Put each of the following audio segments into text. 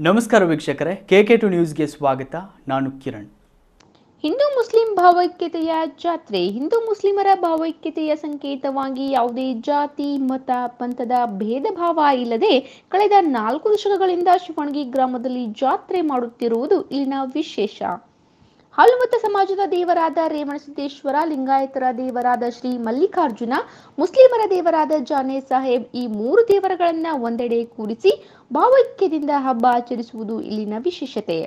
ನಮಸ್ಕಾರ ವೀಕ್ಷಕರೇ, K K to ನ್ಯೂಸ್ಗೆ ಸ್ವಾಗತ. ನಾನು ಕಿರಣ್. ಹಿಂದೂ ಮುಸ್ಲಿಂ ಭಾವೈಕ್ಯತೆಯ ಜಾತ್ರೆ. ಹಿಂದೂ ಮುಸ್ಲಿಮರ ಭಾವೈಕ್ಯತೆಯ ಸಂಕೇತವಾಗಿ ಯಾವುದೇ ಜಾತಿ, ಮತ, ಪಂಥದ ಭೇದ ಭಾವ ಇಲ್ಲದೆ ಕಳೆದ ನಾಲ್ಕು ದಶಕಗಳಿಂದ ಶಿವಣಗಿ ಗ್ರಾಮದಲ್ಲಿ ಜಾತ್ರೆ ಮಾಡುತ್ತಿರುವುದು ಇಲ್ಲಿನ ವಿಶೇಷ. ಹಾಲುಮತ ಸಮಾಜದ ದೇವರಾದ ರೇವಣಸಿದ್ದೇಶ್ವರ, ಲಿಂಗಾಯತರ ದೇವರಾದ ಶ್ರೀ ಮಲ್ಲಿಕಾರ್ಜುನ, ಮುಸ್ಲಿಮರ ದೇವರಾದ ಜಾನೆ ಸಾಹೇಬ್ ಈ ಮೂರು ದೇವರಗಳನ್ನ ಒಂದೆಡೆ ಕೂರಿಸಿ ಭಾವೈಕ್ಯದಿಂದ ಹಬ್ಬ ಆಚರಿಸುವುದು ಇಲ್ಲಿನ ವಿಶೇಷತೆ.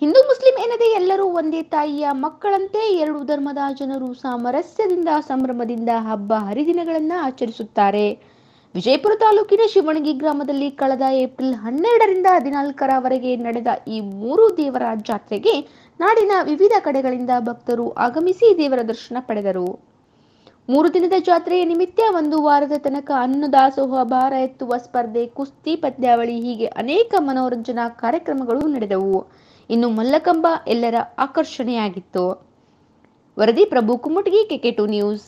ಹಿಂದೂ ಮುಸ್ಲಿಂ ಎನ್ನದೇ ಎಲ್ಲರೂ ಒಂದೇ ತಾಯಿಯ ಮಕ್ಕಳಂತೆ ಎರಡು ಧರ್ಮದ ಜನರು ಸಾಮರಸ್ಯದಿಂದ, ಸಂಭ್ರಮದಿಂದ ಹಬ್ಬ ಹರಿದಿನಗಳನ್ನ ಆಚರಿಸುತ್ತಾರೆ. ವಿಜಯಪುರ ತಾಲೂಕಿನ ಶಿವಣಗಿ ಗ್ರಾಮದಲ್ಲಿ ಕಳೆದ ಏಪ್ರಿಲ್ ಹನ್ನೆರಡರಿಂದ ಹದಿನಾಲ್ಕರವರೆಗೆ ನಡೆದ ಈ ಮೂರು ದೇವರ ಜಾತ್ರೆಗೆ ನಾಡಿನ ವಿವಿಧ ಕಡೆಗಳಿಂದ ಭಕ್ತರು ಆಗಮಿಸಿ ದೇವರ ದರ್ಶನ ಪಡೆದರು. ಮೂರು ದಿನದ ಜಾತ್ರೆಯ ನಿಮಿತ್ತ ಒಂದು ವಾರದ ತನಕ ಅನ್ನದಾಸೋಹ, ಭಾರ ಎತ್ತುವ ಸ್ಪರ್ಧೆ, ಕುಸ್ತಿ, ಪದ್ಯಾವಳಿ ಹೀಗೆ ಅನೇಕ ಮನೋರಂಜನಾ ಕಾರ್ಯಕ್ರಮಗಳು ನಡೆದವು. ಇನ್ನು ಮಲ್ಲಕಂಬ ಎಲ್ಲರ ಆಕರ್ಷಣೆಯಾಗಿತ್ತು. ವರದಿ Prabhu Kumutagi KK two news.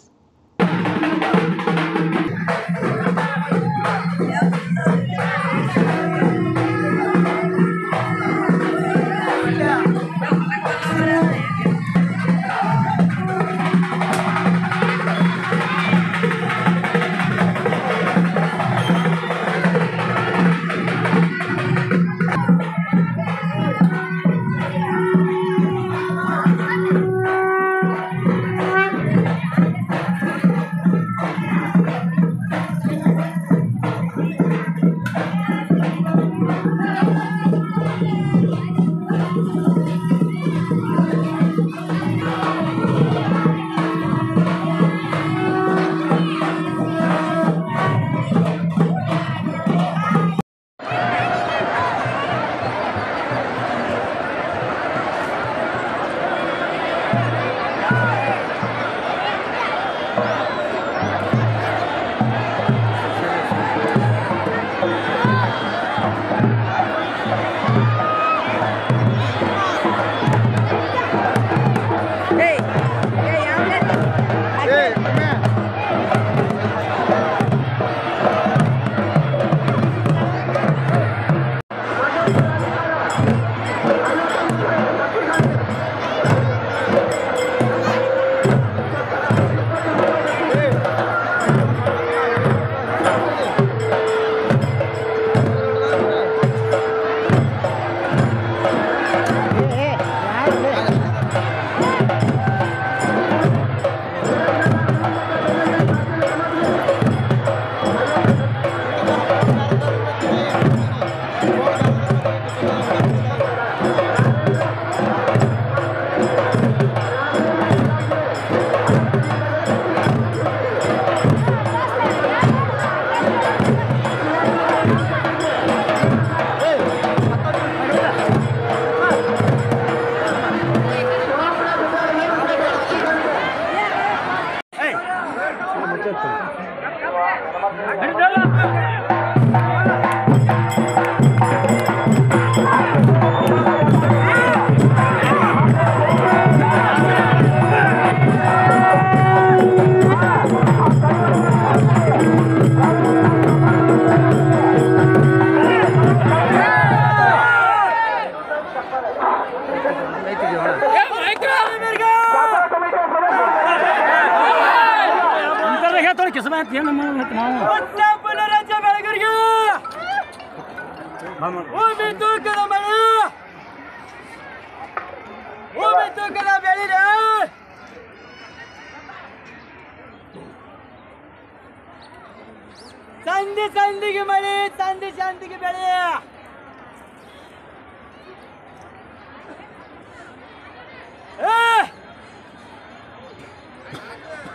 ಸಂಧಿ ಸಂಧಿಗೆ ಮಳೆ ಸಂಧಿ ಸಂಧಿಗೆ ಬೆಳೆ!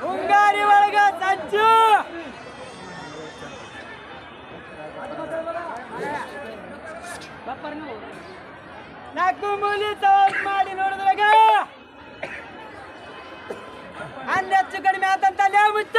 ಮುಂಗಾರಿ ಒಳಗ ಸಜ್ಜು. ನಾಲ್ಕು ಮೂಲಿ ತವಾಸ್ ಮಾಡಿ ನೋಡಿದ್ರಾಗ. ಹಣ್ಣು ಹೆಚ್ಚು ಕಡಿಮೆ ಆತಂತ ಲೇ ಮುಚ್ಚ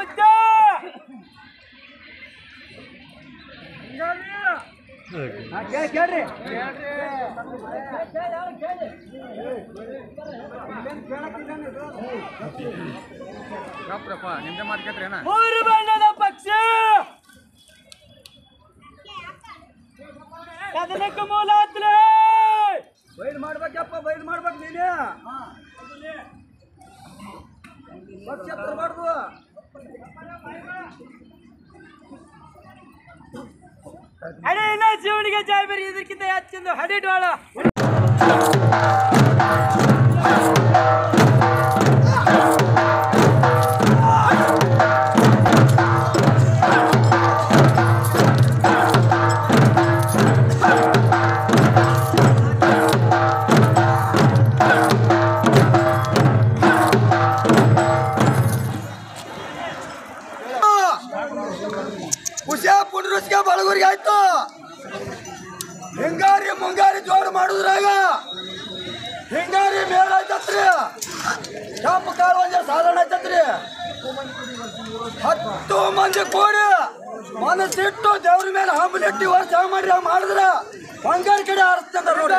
ಏನಿ ಮಾಡಕ್ ಮಾಡ್ಕೇತ್ರಿ ಕೇಳ್ರಿ. ಮೂರು ಬಣ್ಣದ ಪಕ್ಷ. ಅದಕ್ಕೆ ಮೂಲ ಹತ್ರ ಬೈದ್ ಮಾಡ್ಬೇಕಪ್ಪ ಬೈದ್ ಮಾಡ್ಬೇಕು ನೀನೇ. ಪಕ್ಷ ತರಬಾರ್ದು అడైనా జీవుడిగా జాబిరి ఎదురికింద యాచిందో హడేటి వాళ్ళ ಹತ್ತು ಮಂದಿ ಕೂಡಿ ಮನಸ್ಸಿಟ್ಟು ದೇವ್ರ ಮೇಲೆ ಹಂಬಲಿಟ್ಟು ವರ್ಷ ಮಾಡ್ರಿ ಹಂಗ್ ಮಾಡಿದ್ರ? ಬಂಗಾರ ಕಡೆ ಆರಿಸ್ತಂತ ನೋಡ್ರಿ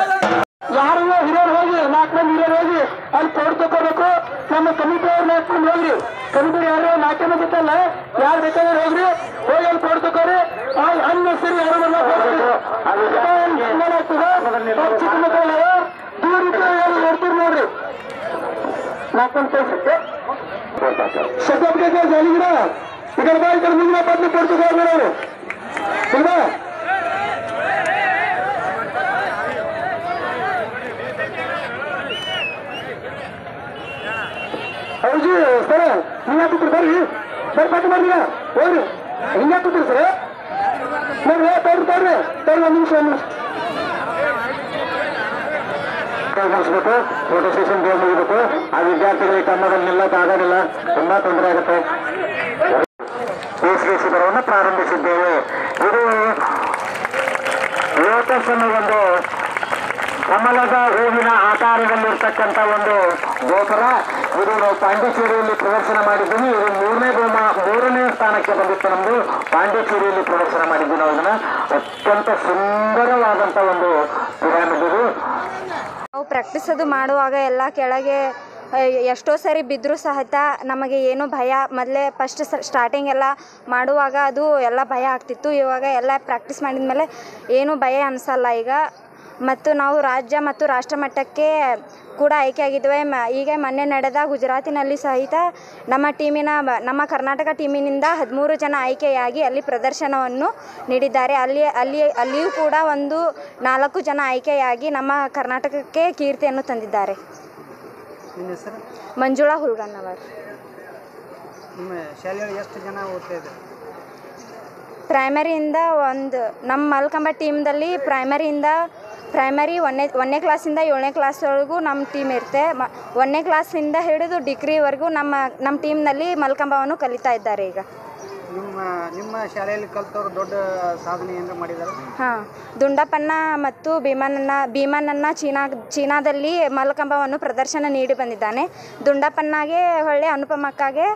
ಯಾರು ಹಿರಿಯರು ಹೋಗಿ ನಾಲ್ಕು ಮಂದಿ ಹಿರಿಯರು ಹೋಗಿ ಅಲ್ಲಿ ಕೊಡ್ ತಗೋಬೇಕು ನಮ್ಮ ಕಮಿಟಿ ಅವ್ರು ನಾಲ್ಕು ಮಂದಿ ಹೋಗ್ರಿ. ಕಮಿಟಿ ಯಾರು ನಾಲ್ಕು ಮಂದಿ ಬಿಟ್ಟಲ್ಲ ಯಾರು ಬೇಕಾದ್ರೆ ಹೋಗ್ರಿ. ಹೋಗಿ ಅಲ್ಲಿ ಕೊಡ್ ತಗೋರಿ ಹಣ್ಣು ಸರಿ ಯಾರು ಚಿಕ್ಕ ಮಕ್ಕಳು ದೂರ ನೋಡ್ತೀರಿ ನೋಡ್ರಿ ನಾಲ್ಕು ಮಂದಿ ಶಬ್ದ ಜಾಲಿಗಿಡ ಈ ಕಡೆ ಬಾ ಈ ಕಡೆ ಮುಂದಿನ ಬದ್ಲು ಕೊಡ್ತದೆ ಅವರು ಇಲ್ವಾ ಹೌದು ಸರ್ ಹಿಂಗ ಕೂತ್ರಿ ಬರ್ರಿ ಸರ್ ಪಟ್ಟು ಬರ್ರಿ ಹೋಗ್ರಿ ಹಿಂಗ ಕೂತ್ರಿ ಸರ್ ನೋಡ್ರಿ ತೋರಿ ತೋರಿ ತೋರಿ ಒಂದು ನಿಮಿಷ ಒಂದು ನಿಮಿಷ ಫೋಟೋ ಸೆಷನ್ ಬೋರ್ಡ್ ಮುಗಿಬೇಕು ಆ ವಿದ್ಯಾರ್ಥಿಗಳಿಗೆ ಕನ್ನಡದಲ್ಲಿ ನಿಲ್ಲಕ್ಕೆ ತುಂಬಾ ತೊಂದರೆ ಆಗುತ್ತೆ. ಬೇಸಿಗೆ ಶಿಬಿರವನ್ನು ಪ್ರಾರಂಭಿಸಿದ್ದೇವೆ. ಇದು ಲೋಟಸ್ ಅನ್ನೋ ಒಂದು ಕಮಲದ ಹೂವಿನ ಆಕಾರದಲ್ಲಿರ್ತಕ್ಕಂಥ ಒಂದು ಗೋಪುರ. ಇದು ನಾವು ಪಾಂಡಿಚೇರಿಯಲ್ಲಿ ಪ್ರದರ್ಶನ ಮಾಡಿದ್ದೀವಿ. ಇದು ಮೂರನೇ ಗೋಮ ಮೂರನೇ ಸ್ಥಾನಕ್ಕೆ ಬಂದಿತ್ತು ನಮ್ದು. ಪಾಂಡಿಚೇರಿಯಲ್ಲಿ ಪ್ರದರ್ಶನ ಮಾಡಿದ್ವಿ ನಾವು ಅತ್ಯಂತ ಸುಂದರವಾದಂಥ ಒಂದು ಪಿರಾಮಿಡ್ ನಾವು ಪ್ರಾಕ್ಟೀಸ್ ಅದು ಮಾಡುವಾಗ ಎಲ್ಲ ಕೆಳಗೆ ಎಷ್ಟೋ ಸರಿ ಬಿದ್ದರೂ ಸಹಿತ ನಮಗೆ ಏನು ಭಯ. ಮೊದಲೇ ಫಸ್ಟ್ ಸ್ಟಾರ್ಟಿಂಗ್ ಎಲ್ಲ ಮಾಡುವಾಗ ಅದು ಎಲ್ಲ ಭಯ ಆಗ್ತಿತ್ತು. ಇವಾಗ ಎಲ್ಲ ಪ್ರಾಕ್ಟೀಸ್ ಮಾಡಿದ ಮೇಲೆ ಏನು ಭಯ ಅನಿಸಲ್ಲ ಈಗ. ಮತ್ತು ನಾವು ರಾಜ್ಯ ಮತ್ತು ರಾಷ್ಟ್ರ ಮಟ್ಟಕ್ಕೆ ಕೂಡ ಆಯ್ಕೆ ಮ ಈಗ ಮೊನ್ನೆ ನಡೆದ ಗುಜರಾತಿನಲ್ಲಿ ಸಹಿತ ನಮ್ಮ ಟೀಮಿನ ಬ- ನಮ್ಮ ಕರ್ನಾಟಕ ಟೀಮಿನಿಂದ ಹದಿಮೂರು ಜನ ಆಯ್ಕೆಯಾಗಿ ಅಲ್ಲಿ ಪ್ರದರ್ಶನವನ್ನು ನೀಡಿದ್ದಾರೆ. ಅಲ್ಲಿ ಅಲ್ಲಿ ಅಲ್ಲಿಯೂ ಕೂಡ ಒಂದು ನಾಲ್ಕು ಜನ ಆಯ್ಕೆಯಾಗಿ ನಮ್ಮ ಕರ್ನಾಟಕಕ್ಕೆ ಕೀರ್ತಿಯನ್ನು ತಂದಿದ್ದಾರೆ. ಮಂಜುಳಾ ಶಾಲೆಯಲ್ಲಿ ಎಷ್ಟು ಜನ ಓದ್ತಾ ಇದ್ದಾರೆ? ಪ್ರೈಮರಿಯಿಂದ ಒಂದು ನಮ್ಮ ಮಲ್ಕಂಬ ಟೀಮ್ದಲ್ಲಿ ಪ್ರೈಮರಿಯಿಂದ ಪ್ರೈಮರಿ ಒಂದನೇ ಒಂದನೇ ಕ್ಲಾಸಿಂದ ಏಳನೇ ಕ್ಲಾಸ್ವರೆಗೂ ನಮ್ಮ ಟೀಮ್ ಇರುತ್ತೆ. ಮ ಒಂದನೇ ಕ್ಲಾಸಿಂದ ಹಿಡಿದು ಡಿಗ್ರಿವರೆಗೂ ನಮ್ಮ ನಮ್ಮ ಟೀಮ್ನಲ್ಲಿ ಮಲ್ಕಂಬವನ್ನು ಕಲಿತಾ ಇದ್ದಾರೆ ಈಗ. ನಿಮ್ಮ ನಿಮ್ಮ ಶಾಲೆಯಲ್ಲಿ ಕಲ್ತವ್ರು ದೊಡ್ಡ ಸಾಧನೆ ಏನಾರ ಮಾಡಿದ್ದಾರೆ ಹಾಂ ದುಂಡಪ್ಪಣ್ಣ ಮತ್ತು ಭೀಮನನ್ನ ಭೀಮನನ್ನ ಚೀನಾ ಚೀನಾದಲ್ಲಿ ಮಲ್ಲಕಂಬವನ್ನು ಪ್ರದರ್ಶನ ನೀಡಿ ಬಂದಿದ್ದಾನೆ. ದುಂಡಪ್ಪಣ್ಣಗೆ ಹೊಳ್ಳೆ ಅನುಪಮಕ್ಕಾಗೆ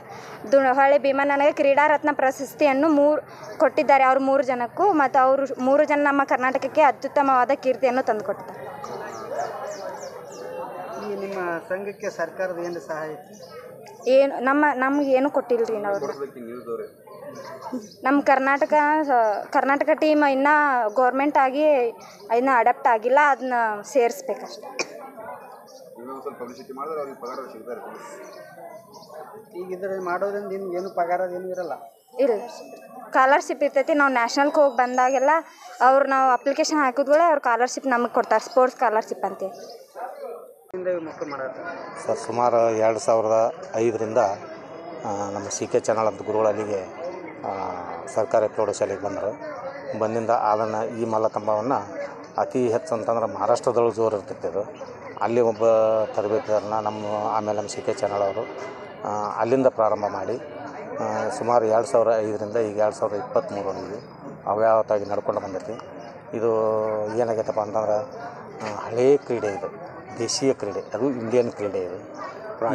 ದು ಹೊಳ್ಳೆ ಭೀಮನಗೆ ಕ್ರೀಡಾ ರತ್ನ ಪ್ರಶಸ್ತಿಯನ್ನು ಮೂರು ಕೊಟ್ಟಿದ್ದಾರೆ ಅವರು ಮೂರು ಜನಕ್ಕೂ ಮತ್ತು ಅವರು ಮೂರು ಜನ ನಮ್ಮ ಕರ್ನಾಟಕಕ್ಕೆ ಅತ್ಯುತ್ತಮವಾದ ಕೀರ್ತಿಯನ್ನು ತಂದುಕೊಟ್ಟಿದ್ದಾರೆ. ಈ ನಿಮ್ಮ ಸಂಘಕ್ಕೆ ಸರ್ಕಾರದ ಏನು ಸಹಾಯ ಏನು ನಮ್ಮ ನಮ್ಗೆ ಏನು ಕೊಟ್ಟಿಲ್ಲ ರೀ ನಾವು ನಮ್ಮ ಕರ್ನಾಟಕ ಕರ್ನಾಟಕ ಟೀಮ್ ಇನ್ನೂ ಗೌರ್ಮೆಂಟ್ ಆಗಿ ಇನ್ನೂ ಅಡಾಪ್ಟ್ ಆಗಿಲ್ಲ ಅದನ್ನ ಸೇರಿಸ್ಬೇಕಷ್ಟೆ. ಈಗ ಮಾಡೋದ್ರಿಂದ ನಿಮ್ಗೆ ಏನು ಪಗಾರ ಏನು ಇರಲ್ಲ? ಇಲ್ಲ. ಸ್ಕಾಲರ್ಶಿಪ್ ಇರ್ತೈತಿ ನಾವು ನ್ಯಾಷನಲ್ಗೆ ಹೋಗಿ ಬಂದಾಗೆಲ್ಲ ಅವ್ರು ನಾವು ಅಪ್ಲಿಕೇಶನ್ ಹಾಕಿದ್ಗಳೇ ಅವ್ರು ಸ್ಕಾಲರ್ಶಿಪ್ ನಮಗೆ ಕೊಡ್ತಾರೆ ಸ್ಪೋರ್ಟ್ಸ್ ಸ್ಕಾಲರ್ಶಿಪ್ ಅಂತೇಳಿ. ಇಂದ ಮಕ್ಕಳು ಸರ್, ಸುಮಾರು ಎರಡು ಸಾವಿರದ ಐದರಿಂದ ನಮ್ಮ ಸಿ ಕೆ ಚಾನಲ್ ಅಂತ ಗುರುಗಳು ಅಲ್ಲಿಗೆ ಸರ್ಕಾರಿ ಪ್ರೌಢಶಾಲೆಗೆ ಬಂದರು. ಬಂದಿಂದ ಅದನ್ನು ಈ ಮಲ್ಲಕಂಬವನ್ನು ಅತಿ ಹೆಚ್ಚು ಅಂತಂದ್ರೆ ಮಹಾರಾಷ್ಟ್ರದೊಳಗೆ ಜೋರು ಇರ್ತೈತೆ ಅದು. ಅಲ್ಲಿ ಒಬ್ಬ ತರಬೇತಿದಾರನ ನಮ್ಮ, ಆಮೇಲೆ ನಮ್ಮ ಸಿ ಕೆ ಚಾನಲ್ ಅವರು ಅಲ್ಲಿಂದ ಪ್ರಾರಂಭ ಮಾಡಿ ಸುಮಾರು ಎರಡು ಸಾವಿರ ಐದರಿಂದ ಈಗ ಎರಡು ಸಾವಿರದ ಇಪ್ಪತ್ತ್ಮೂರವರೆಗೆ ಅವ್ಯಾವತ್ತಾಗಿ ನಡ್ಕೊಂಡು ಬಂದೈತಿ. ಇದು ಏನಾಗೈತಪ್ಪ ಅಂತಂದ್ರೆ ಹಳೇ ಕ್ರೀಡೆ ಇದು. ದೇಶೀಯ ಕ್ರೀಡೆ ಅದು ಇಂಡಿಯನ್ ಕ್ರೀಡೆ ಇದು.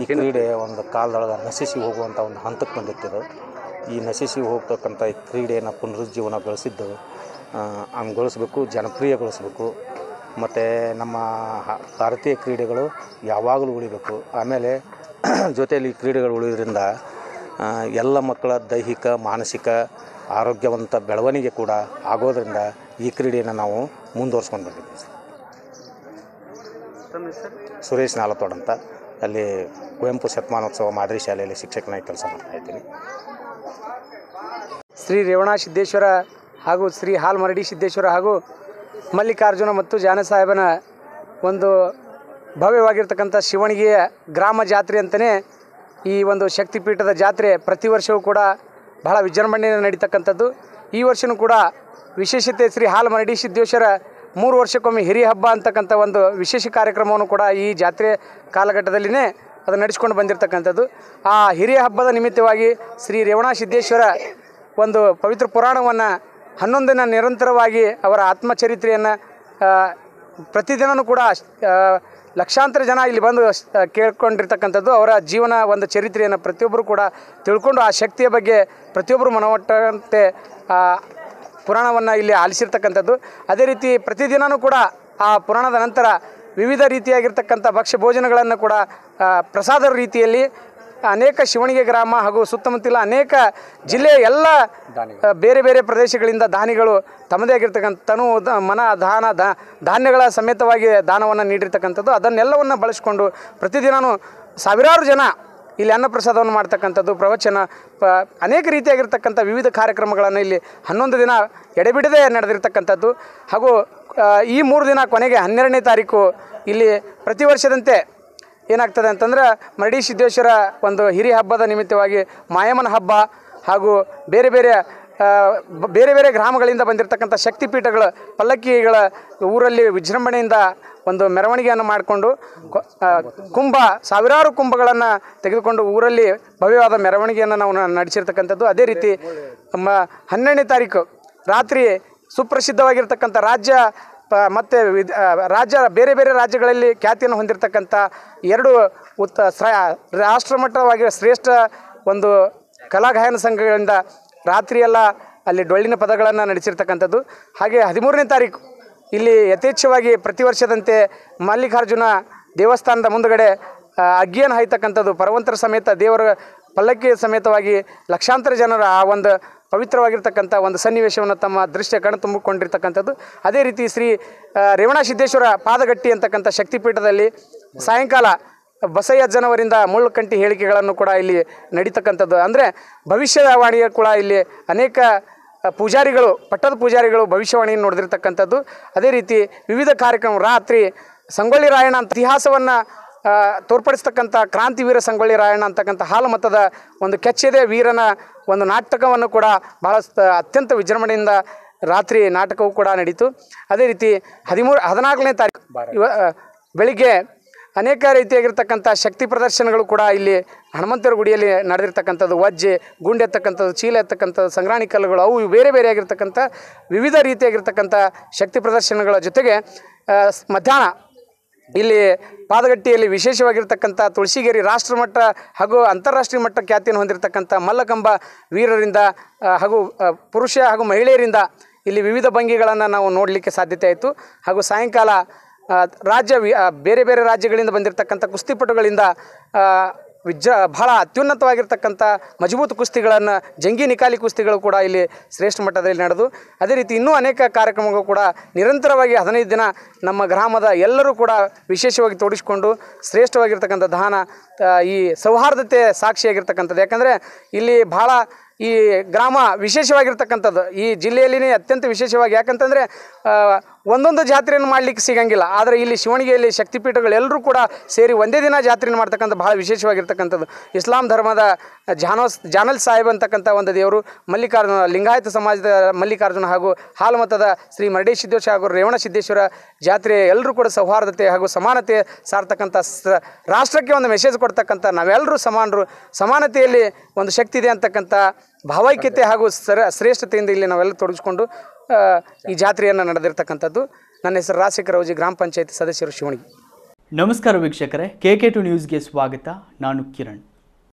ಈ ಕ್ರೀಡೆ ಒಂದು ಕಾಲದೊಳಗೆ ನಶಿಸಿ ಹೋಗುವಂಥ ಒಂದು ಹಂತಕ್ಕೆ ಬಂದಿತ್ತು ಈ ನಶಿಸಿ ಹೋಗ್ತಕ್ಕಂಥ ಈ ಕ್ರೀಡೆಯನ್ನು ಪುನರುಜ್ಜೀವನಗೊಳಿಸಿದ್ದು ಹಂಗೊಳಿಸ್ಬೇಕು ಜನಪ್ರಿಯಗೊಳಿಸ್ಬೇಕು. ಮತ್ತು ನಮ್ಮ ಭಾರತೀಯ ಕ್ರೀಡೆಗಳು ಯಾವಾಗಲೂ ಉಳಿಬೇಕು. ಆಮೇಲೆ ಜೊತೆಯಲ್ಲಿ ಈ ಕ್ರೀಡೆಗಳು ಉಳಿಯೋದ್ರಿಂದ ಎಲ್ಲ ಮಕ್ಕಳ ದೈಹಿಕ ಮಾನಸಿಕ ಆರೋಗ್ಯವಂತ ಬೆಳವಣಿಗೆ ಕೂಡ ಆಗೋದರಿಂದ ಈ ಕ್ರೀಡೆಯನ್ನು ನಾವು ಮುಂದುವರ್ಸ್ಕೊಂಡು ಬಂದಿದ್ದೀವಿ ಸುರೇಶ್ ನಾಲತೋಡ್ ಅಂತ. ಅಲ್ಲಿ ಕುವೆಂಪು ಶತಮಾನೋತ್ಸವ ಮಾದರಿ ಶಾಲೆಯಲ್ಲಿ ಶಿಕ್ಷಕನಾಗಿ ಕೆಲಸ ಮಾಡ್ತಾ ಇದ್ದೀನಿ. ಶ್ರೀ ರೇವಣ ಸಿದ್ದೇಶ್ವರ ಹಾಗೂ ಶ್ರೀ ಹಾಲ್ಮರಡಿ ಸಿದ್ದೇಶ್ವರ ಹಾಗೂ ಮಲ್ಲಿಕಾರ್ಜುನ ಮತ್ತು ಜಾನಸಾಹೇಬನ ಒಂದು ಭವ್ಯವಾಗಿರ್ತಕ್ಕಂಥ ಶಿವಣಿಗೆಯ ಗ್ರಾಮ ಜಾತ್ರೆ ಅಂತಲೇ ಈ ಒಂದು ಶಕ್ತಿಪೀಠದ ಜಾತ್ರೆ ಪ್ರತಿ ವರ್ಷವೂ ಕೂಡ ಬಹಳ ವಿಜೃಂಭಣೆಯಿಂದ ನಡೀತಕ್ಕಂಥದ್ದು. ಈ ವರ್ಷವೂ ಕೂಡ ವಿಶೇಷತೆ ಶ್ರೀ ಹಾಲ್ಮರಡಿ ಸಿದ್ದೇಶ್ವರ ಮೂರು ವರ್ಷಕ್ಕೊಮ್ಮೆ ಹಿರಿಯ ಹಬ್ಬ ಅಂತಕ್ಕಂಥ ಒಂದು ವಿಶೇಷ ಕಾರ್ಯಕ್ರಮವನ್ನು ಕೂಡ ಈ ಜಾತ್ರೆ ಕಾಲಘಟ್ಟದಲ್ಲಿನೇ ಅದು ನಡೆಸ್ಕೊಂಡು ಬಂದಿರತಕ್ಕಂಥದ್ದು. ಆ ಹಿರಿಯ ಹಬ್ಬದ ನಿಮಿತ್ತವಾಗಿ ಶ್ರೀ ರೇವಣ ಸಿದ್ದೇಶ್ವರ ಒಂದು ಪವಿತ್ರ ಪುರಾಣವನ್ನು ಹನ್ನೊಂದನ ನಿರಂತರವಾಗಿ ಅವರ ಆತ್ಮಚರಿತ್ರೆಯನ್ನು ಪ್ರತಿದಿನವೂ ಕೂಡ ಲಕ್ಷಾಂತರ ಜನ ಇಲ್ಲಿ ಬಂದು ಕೇಳ್ಕೊಂಡಿರ್ತಕ್ಕಂಥದ್ದು. ಅವರ ಜೀವನ ಒಂದು ಚರಿತ್ರೆಯನ್ನು ಪ್ರತಿಯೊಬ್ಬರು ಕೂಡ ತಿಳ್ಕೊಂಡು ಆ ಶಕ್ತಿಯ ಬಗ್ಗೆ ಪ್ರತಿಯೊಬ್ಬರು ಮನವಟ್ಟಂತೆ ಪುರಾಣವನ್ನು ಇಲ್ಲಿ ಆಲಿಸಿರ್ತಕ್ಕಂಥದ್ದು. ಅದೇ ರೀತಿ ಪ್ರತಿದಿನವೂ ಕೂಡ ಆ ಪುರಾಣದ ನಂತರ ವಿವಿಧ ರೀತಿಯಾಗಿರ್ತಕ್ಕಂಥ ಭಕ್ಷ್ಯ ಭೋಜನಗಳನ್ನು ಕೂಡ ಪ್ರಸಾದ ರೀತಿಯಲ್ಲಿ ಅನೇಕ ಶಿವಣಿಗೆ ಗ್ರಾಮ ಹಾಗೂ ಸುತ್ತಮುತ್ತಲ ಅನೇಕ ಜಿಲ್ಲೆಯ ಎಲ್ಲ ಬೇರೆ ಬೇರೆ ಪ್ರದೇಶಗಳಿಂದ ದಾನಿಗಳು ತಮ್ಮದೇ ಆಗಿರ್ತಕ್ಕಂಥ ತನು ಮನ ದಾನ ಧಾನ್ಯಗಳ ಸಮೇತವಾಗಿ ದಾನವನ್ನು ನೀಡಿರ್ತಕ್ಕಂಥದ್ದು. ಅದನ್ನೆಲ್ಲವನ್ನು ಬಳಸಿಕೊಂಡು ಪ್ರತಿದಿನವೂ ಸಾವಿರಾರು ಜನ ಇಲ್ಲಿ ಅನ್ನಪ್ರಸಾದವನ್ನು ಮಾಡ್ತಕ್ಕಂಥದ್ದು, ಪ್ರವಚನ, ಪ, ಅನೇಕ ರೀತಿಯಾಗಿರ್ತಕ್ಕಂಥ ವಿವಿಧ ಕಾರ್ಯಕ್ರಮಗಳನ್ನು ಇಲ್ಲಿ ಹನ್ನೊಂದು ದಿನ ಎಡೆಬಿಡದೆ ನಡೆದಿರ್ತಕ್ಕಂಥದ್ದು. ಹಾಗೂ ಈ ಮೂರು ದಿನ ಕೊನೆಗೆ ಹನ್ನೆರಡನೇ ತಾರೀಕು ಇಲ್ಲಿ ಪ್ರತಿ ವರ್ಷದಂತೆ ಏನಾಗ್ತದೆ ಅಂತಂದ್ರೆ ಮರಡಿ ಸಿದ್ದೇಶ್ವರ ಒಂದು ಹಿರಿ ಹಬ್ಬದ ನಿಮಿತ್ತವಾಗಿ ಮಾಯಮ್ಮನ ಹಬ್ಬ ಹಾಗೂ ಬೇರೆ ಬೇರೆ ಬೇರೆ ಬೇರೆ ಗ್ರಾಮಗಳಿಂದ ಬಂದಿರತಕ್ಕಂಥ ಶಕ್ತಿಪೀಠಗಳ, ಪಲ್ಲಕ್ಕಿಗಳ ಊರಲ್ಲಿ ವಿಜೃಂಭಣೆಯಿಂದ ಒಂದು ಮೆರವಣಿಗೆಯನ್ನು ಮಾಡಿಕೊಂಡು ಕುಂಭ, ಸಾವಿರಾರು ಕುಂಭಗಳನ್ನು ತೆಗೆದುಕೊಂಡು ಊರಲ್ಲಿ ಭವ್ಯವಾದ ಮೆರವಣಿಗೆಯನ್ನು ನಾವು ನಡೆಸಿರ್ತಕ್ಕಂಥದ್ದು. ಅದೇ ರೀತಿ ನಮ್ಮ ಹನ್ನೆರಡನೇ ತಾರೀಕು ರಾತ್ರಿ ಸುಪ್ರಸಿದ್ಧವಾಗಿರ್ತಕ್ಕಂಥ ರಾಜ್ಯ ಮತ್ತು ರಾಜ್ಯ, ಬೇರೆ ಬೇರೆ ರಾಜ್ಯಗಳಲ್ಲಿ ಖ್ಯಾತಿಯನ್ನು ಹೊಂದಿರತಕ್ಕಂಥ ಎರಡು ಉತ್ತ ರಾಷ್ಟ್ರಮಟ್ಟವಾಗಿ ಶ್ರೇಷ್ಠ ಒಂದು ಕಲಾ ಗಾಯನ ಸಂಘಗಳಿಂದ ರಾತ್ರಿಯೆಲ್ಲ ಅಲ್ಲಿ ಡೊಳ್ಳಿನ ಪದಗಳನ್ನು ನಡೆಸಿರ್ತಕ್ಕಂಥದ್ದು. ಹಾಗೆ ಹದಿಮೂರನೇ ತಾರೀಕು, ಇಲ್ಲಿ ಯಥೇಚ್ಛವಾಗಿ ಪ್ರತಿ ವರ್ಷದಂತೆ ಮಲ್ಲಿಕಾರ್ಜುನ ದೇವಸ್ಥಾನದ ಮುಂದುಗಡೆ ಅಗ್ಗಿಯನ್ನು ಹಾಯ್ತಕ್ಕಂಥದ್ದು. ಪರವಂತರ ಸಮೇತ, ದೇವರ ಪಲ್ಲಕ್ಕಿ ಸಮೇತವಾಗಿ ಲಕ್ಷಾಂತರ ಜನರ ಆ ಒಂದು ಪವಿತ್ರವಾಗಿರ್ತಕ್ಕಂಥ ಒಂದು ಸನ್ನಿವೇಶವನ್ನು ತಮ್ಮ ದೃಶ್ಯ ಕಣ್ಣು ತುಂಬಿಕೊಂಡಿರ್ತಕ್ಕಂಥದ್ದು. ಅದೇ ರೀತಿ ಶ್ರೀ ರೇವಣ ಸಿದ್ದೇಶ್ವರ ಪಾದಗಟ್ಟಿ ಅಂತಕ್ಕಂಥ ಶಕ್ತಿಪೀಠದಲ್ಲಿ ಸಾಯಂಕಾಲ ಬಸಯ್ಯಜ್ಜನವರಿಂದ ಮುಳ್ಳುಕಂಟಿ ಹೇಳಿಕೆಗಳನ್ನು ಕೂಡ ಇಲ್ಲಿ ನಡೀತಕ್ಕಂಥದ್ದು. ಅಂದರೆ ಭವಿಷ್ಯವಾಣಿಯ ಕೂಡ ಇಲ್ಲಿ ಅನೇಕ ಪೂಜಾರಿಗಳು ಪಟ್ಟದ ಪೂಜಾರಿಗಳು ಭವಿಷ್ಯವಾಣಿಯನ್ನು ನೋಡಿದಿರ್ತಕ್ಕಂಥದ್ದು. ಅದೇ ರೀತಿ ವಿವಿಧ ಕಾರ್ಯಕ್ರಮ ರಾತ್ರಿ ಸಂಗೊಳ್ಳಿ ರಾಯಣ್ಣ ಅಂತ ಇತಿಹಾಸವನ್ನು ತೋರ್ಪಡಿಸ್ತಕ್ಕಂಥ ಕ್ರಾಂತಿವೀರ ಸಂಗೊಳ್ಳಿ ರಾಯಣ್ಣ ಅಂತಕ್ಕಂಥ ಹಾಲುಮತದ ಒಂದು ಕೆಚ್ಚೆದೆ ವೀರನ ಒಂದು ನಾಟಕವನ್ನು ಕೂಡ ಬಹಳ ಅತ್ಯಂತ ವಿಜೃಂಭಣೆಯಿಂದ ರಾತ್ರಿ ನಾಟಕವೂ ಕೂಡ ನಡೀತು. ಅದೇ ರೀತಿ ಹದಿಮೂರು ಹದಿನಾಲ್ಕನೇ ತಾರೀಕು ಬೆಳಿಗ್ಗೆ ಅನೇಕ ರೀತಿಯಾಗಿರ್ತಕ್ಕಂಥ ಶಕ್ತಿ ಪ್ರದರ್ಶನಗಳು ಕೂಡ ಇಲ್ಲಿ ಹನುಮಂತರ ಗುಡಿಯಲ್ಲಿ ನಡೆದಿರ್ತಕ್ಕಂಥದ್ದು. ವಜ್ಜೆ, ಗುಂಡು ಎತ್ತಕ್ಕಂಥದ್ದು, ಚೀಲ ಎತ್ತಕ್ಕಂಥದ್ದು, ಸಂಗ್ರಾಣಿ ಕಲ್ಲುಗಳು, ಅವು ಬೇರೆ ಬೇರೆ ಆಗಿರ್ತಕ್ಕಂಥ ವಿವಿಧ ರೀತಿಯಾಗಿರ್ತಕ್ಕಂಥ ಶಕ್ತಿ ಪ್ರದರ್ಶನಗಳ ಜೊತೆಗೆ ಮಧ್ಯಾಹ್ನ ಇಲ್ಲಿ ಪಾದಗಟ್ಟಿಯಲ್ಲಿ ವಿಶೇಷವಾಗಿರ್ತಕ್ಕಂಥ ತುಳಸಿಗೇರಿ ರಾಷ್ಟ್ರಮಟ್ಟ ಹಾಗೂ ಅಂತಾರಾಷ್ಟ್ರೀಯ ಮಟ್ಟ ಖ್ಯಾತಿಯನ್ನು ಹೊಂದಿರತಕ್ಕಂಥ ಮಲ್ಲಕಂಬ ವೀರರಿಂದ ಹಾಗೂ ಪುರುಷ ಹಾಗೂ ಮಹಿಳೆಯರಿಂದ ಇಲ್ಲಿ ವಿವಿಧ ಭಂಗಿಗಳನ್ನು ನಾವು ನೋಡಲಿಕ್ಕೆ ಸಾಧ್ಯತೆ ಆಯಿತು. ಹಾಗೂ ಸಾಯಂಕಾಲ ರಾಜ್ಯ ಬೇರೆ ಬೇರೆ ರಾಜ್ಯಗಳಿಂದ ಬಂದಿರತಕ್ಕಂಥ ಕುಸ್ತಿಪಟುಗಳಿಂದ ವಿಜ ಬಹಳ ಅತ್ಯುನ್ನತವಾಗಿರ್ತಕ್ಕಂಥ ಮಜಬೂತ್ ಕುಸ್ತಿಗಳನ್ನು, ಜಂಗಿ ನಿಕಾಲಿ ಕುಸ್ತಿಗಳು ಕೂಡ ಇಲ್ಲಿ ಶ್ರೇಷ್ಠ ಮಟ್ಟದಲ್ಲಿ ನಡೆದು, ಅದೇ ರೀತಿ ಇನ್ನೂ ಅನೇಕ ಕಾರ್ಯಕ್ರಮಗಳು ಕೂಡ ನಿರಂತರವಾಗಿ ಹದಿನೈದು ದಿನ ನಮ್ಮ ಗ್ರಾಮದ ಎಲ್ಲರೂ ಕೂಡ ವಿಶೇಷವಾಗಿ ತೋಡಿಸಿಕೊಂಡು ಶ್ರೇಷ್ಠವಾಗಿರ್ತಕ್ಕಂಥ ದಾನ ಈ ಸೌಹಾರ್ದತೆ ಸಾಕ್ಷಿಯಾಗಿರ್ತಕ್ಕಂಥದ್ದು. ಯಾಕಂದರೆ ಇಲ್ಲಿ ಭಾಳ ಈ ಗ್ರಾಮ ವಿಶೇಷವಾಗಿರ್ತಕ್ಕಂಥದ್ದು. ಈ ಜಿಲ್ಲೆಯಲ್ಲಿನೇ ಅತ್ಯಂತ ವಿಶೇಷವಾಗಿ ಯಾಕಂತಂದರೆ ಒಂದೊಂದು ಜಾತ್ರೆಯನ್ನು ಮಾಡಲಿಕ್ಕೆ ಸಿಗಂಗಿಲ್ಲ. ಆದರೆ ಇಲ್ಲಿ ಶಿವಣಿಗೆಯಲ್ಲಿ ಶಕ್ತಿಪೀಠಗಳು ಎಲ್ಲರೂ ಕೂಡ ಸೇರಿ ಒಂದೇ ದಿನ ಜಾತ್ರೆಯನ್ನು ಮಾಡ್ತಕ್ಕಂಥ ಬಹಳ ವಿಶೇಷವಾಗಿರ್ತಕ್ಕಂಥದ್ದು. ಇಸ್ಲಾಂ ಧರ್ಮದ ಜಾನೋಸ್, ಜಾನಲ್ ಸಾಹೇಬ್ ಅಂತಕ್ಕಂಥ ಒಂದು ದೇವರು, ಮಲ್ಲಿಕಾರ್ಜುನ, ಲಿಂಗಾಯತ ಸಮಾಜದ ಮಲ್ಲಿಕಾರ್ಜುನ ಹಾಗೂ ಹಾಲುಮತದ ಶ್ರೀ ಮರಡಿ ಸಿದ್ದೇಶ್ವರ ಹಾಗೂ ರೇವಣ ಸಿದ್ದೇಶ್ವರ ಜಾತ್ರೆ ಎಲ್ಲರೂ ಕೂಡ ಸೌಹಾರ್ದತೆ ಹಾಗೂ ಸಮಾನತೆ ಸಾರ್ತಕ್ಕಂಥ ರಾಷ್ಟ್ರಕ್ಕೆ ಒಂದು ಮೆಸೇಜ್ ಕೊಡ್ತಕ್ಕಂಥ ನಾವೆಲ್ಲರೂ ಸಮಾನರು. ಸಮಾನತೆಯಲ್ಲಿ ಒಂದು ಶಕ್ತಿ ಇದೆ ಅಂತಕ್ಕಂಥ ಭಾವೈಕ್ಯತೆ ಹಾಗೂ ಸರ, ಶ್ರೇಷ್ಠತೆಯಿಂದ ಇಲ್ಲಿ ನಾವೆಲ್ಲ ತೊಡಗಿಸ್ಕೊಂಡು ಈ ಜಾತ್ರೆಯನ್ನು ನಡೆದಿರ್ತಕ್ಕಂಥದ್ದು. ನನ್ನ ಹೆಸರು ರಾಜಶೇಖರ ರೌಜಿ ಗ್ರಾಮ ಪಂಚಾಯತ್ ಸದಸ್ಯರು ಶಿವಣಿ ನಮಸ್ಕಾರ ವೀಕ್ಷಕರೇ, ಕೆ ಕೆ ಟು ನ್ಯೂಸ್ಗೆ ಸ್ವಾಗತ. ನಾನು ಕಿರಣ್.